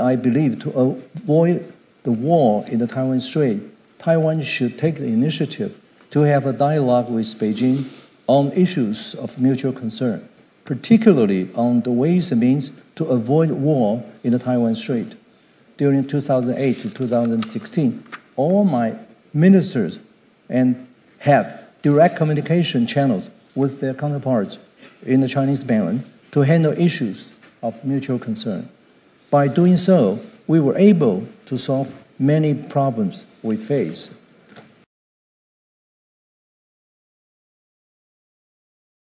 I believe to avoid the war in the Taiwan Strait, Taiwan should take the initiative to have a dialogue with Beijing on issues of mutual concern, particularly on the ways and means to avoid war in the Taiwan Strait. During 2008 to 2016, all my ministers and had direct communication channels with their counterparts in the Chinese mainland to handle issues of mutual concern. By doing so, we were able to solve many problems we face.